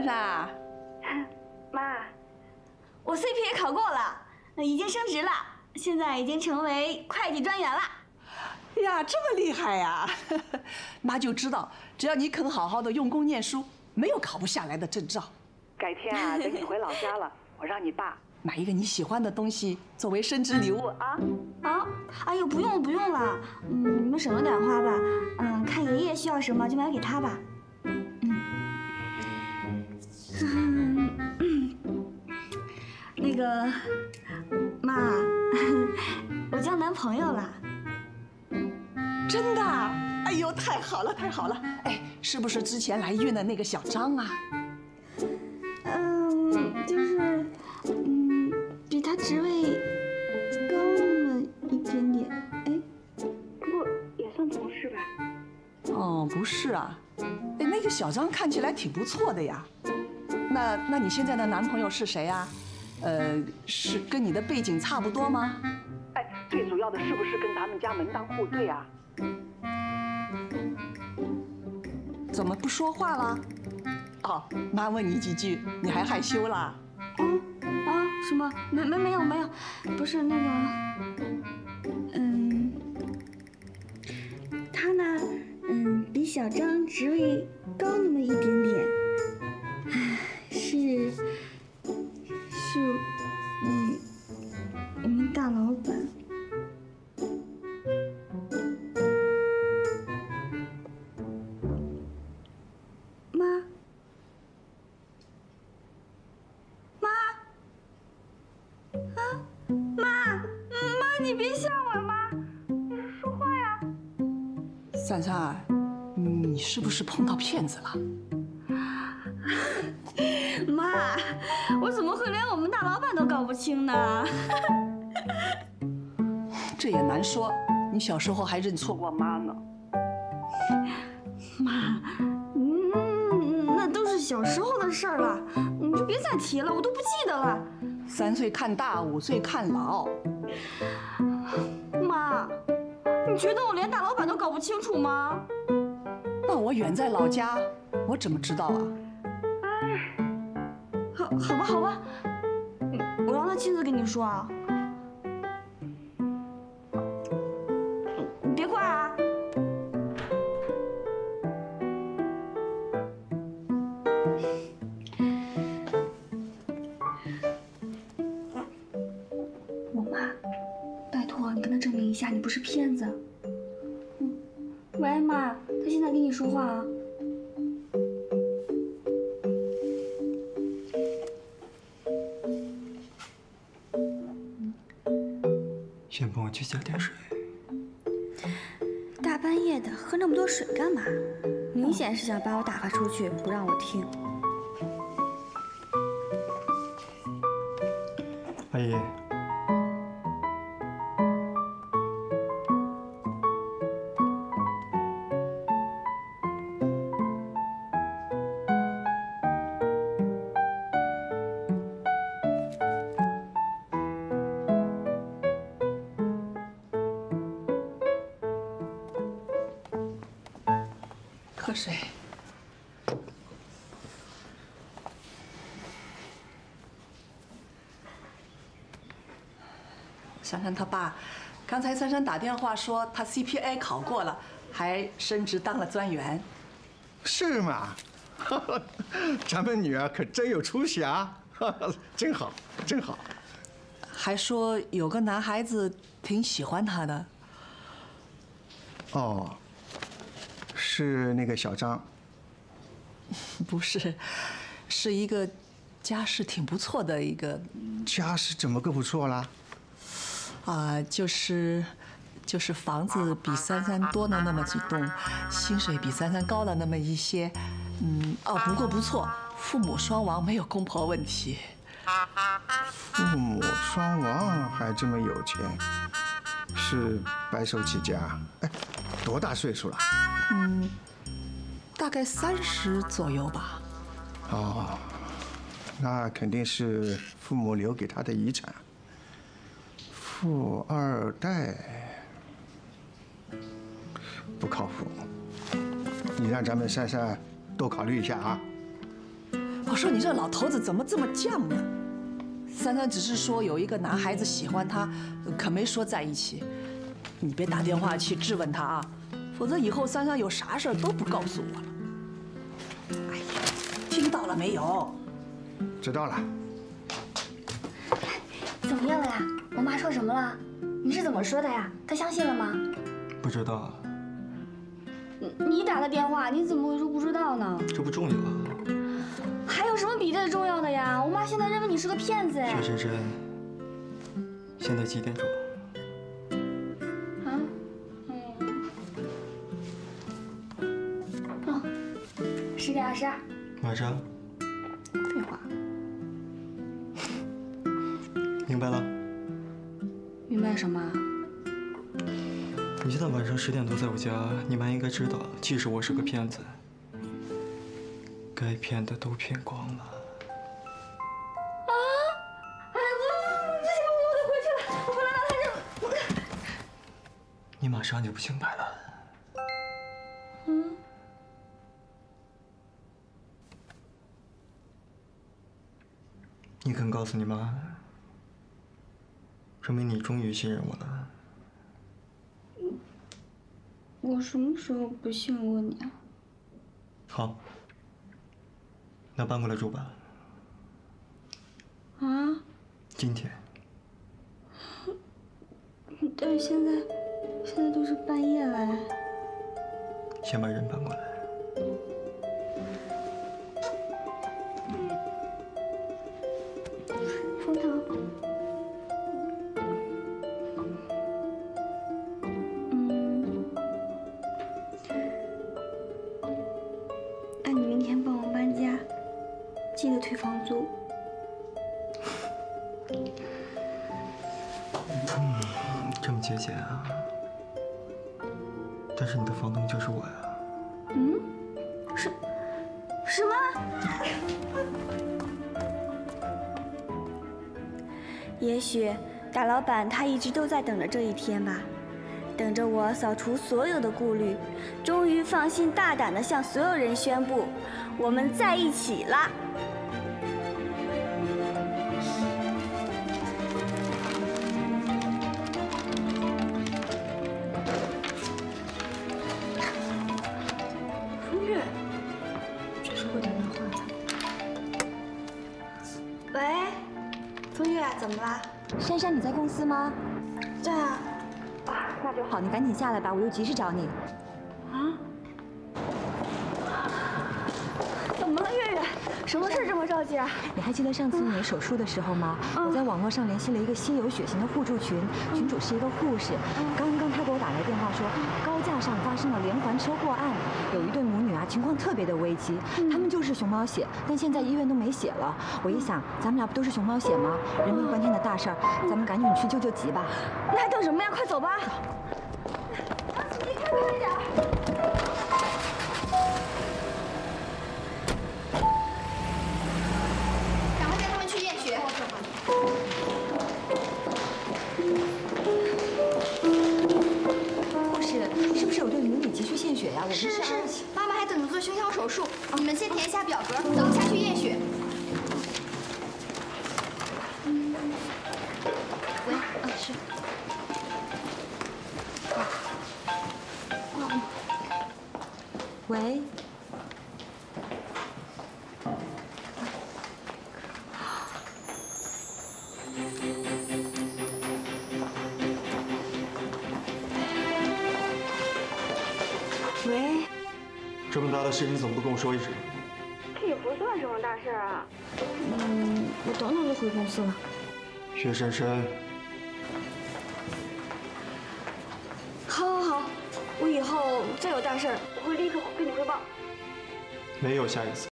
珊珊啊，妈，我 CPA 考过了，已经升职了，现在已经成为会计专员了。呀，这么厉害呀！妈就知道，只要你肯好好的用功念书，没有考不下来的证照。改天啊，等你回老家了，我让你爸买一个你喜欢的东西作为升职礼物啊！啊，哎呦，不用不用了，嗯，你们省着点花吧。嗯，看爷爷需要什么就买给他吧。那个妈，我交男朋友了。真的？哎呦，太好了太好了！哎，是不是之前来运的那个小张啊？嗯，就是，嗯，比他职位高那么一点点。哎，不过也算同事吧。哦，不是啊，哎，那个小张看起来挺不错的呀。那那你现在的男朋友是谁呀？呃，是跟你的背景差不多吗？哎，最主要的是不是跟咱们家门当户对啊？怎么不说话了？哦，妈问你几句，你还害羞啦？嗯啊，什么？没没没有没有，不是那个，嗯，他呢，嗯，比小张职位高那么一点点，大老板。妈，妈，啊，妈，妈，你别吓我，妈，你说话呀！三三，你是不是碰到骗子了？妈，我怎么会连我们大老板都搞不清呢？这也难说，你小时候还认错过妈呢。妈，嗯，那都是小时候的事儿了，你就别再提了，我都不记得了。三岁看大，五岁看老。妈，你觉得我连大老板都搞不清楚吗？那我远在老家，我怎么知道啊？好，好吧，好吧，嗯我让他亲自跟你说啊。你跟他证明一下，你不是骗子。嗯，喂，妈，他现在跟你说话啊。先帮我去加点水。大半夜的喝那么多水干嘛？明显是想把我打发出去，不让我听。阿姨，喝水。珊珊她爸，刚才珊珊打电话说她 CPA 考过了，还升职当了专员。是吗？咱们女儿可真有出息啊！真好，真好。还说有个男孩子挺喜欢她的。哦，是那个小张。不是，是一个家世挺不错的一个，家世怎么个不错啦？啊、就是，就是房子比三三多了那么几栋，薪水比三三高了那么一些，嗯，哦，不过不错，父母双亡，没有公婆问题。父母双亡还这么有钱，是白手起家。哎，多大岁数了？大概三十左右吧。哦，那肯定是父母留给他的遗产。富二代不靠谱，你让咱们珊珊多考虑一下啊。我说你这老头子怎么这么犟呢？珊珊只是说有一个男孩子喜欢她，可没说在一起。你别打电话去质问他啊，否则以后珊珊有啥事儿都不告诉我了。哎呀，听到了没有？知道了。怎么样了呀？我妈说什么了？你是怎么说的呀？她相信了吗？不知道，你你打的电话，你怎么会说不知道呢？这不重要。还有什么比这重要的呀？我妈现在认为你是个骗子哎薛。深深，现在几点钟？十点二十二。晚上？废话，明白了。明白什么？你现在晚上十点多在我家，你妈应该知道，即使我是个骗子，该骗的都骗光了。哎不，不行，我得回去了，我不能让他认。你马上就不清白了。嗯。你肯告诉你妈，说明你终于信任我了。我什么时候不信任过你啊？好，那搬过来住吧。啊？今天。但是现在，现在都是半夜了哎。先把人搬过来。这么节俭啊！但是你的房东就是我呀。嗯？什什么？也许大老板他一直都在等着这一天吧，等着我扫除所有的顾虑，终于放心大胆的向所有人宣布，我们在一起了！么啦？珊珊，你在公司吗？在啊。啊，那就好，你赶紧下来吧，我有急事找你。啊？怎么了，月月？什么事这么着急啊？你还记得上次你手术的时候吗？嗯我在网络上联系了一个稀有血型的互助群，群主是一个护士。嗯刚刚他给我打来电话说，高架上发生了连环车祸案，有一对母情况特别的危急，嗯他们就是熊猫血，但现在医院都没血了。我一想，咱们俩不都是熊猫血吗？人命关天的大事儿，咱们赶紧去救救急吧。那还等什么呀？快走吧！走你开快点！数，你们先填一下表格，等一下去验血。喂，嗯是。喂。喂，这么大的事，你怎么不跟我说一声？这也不算什么大事啊。嗯，我等等就回公司了。薛珊珊，好，好，好，我以后再有大事，我会立刻跟你汇报。没有下一次。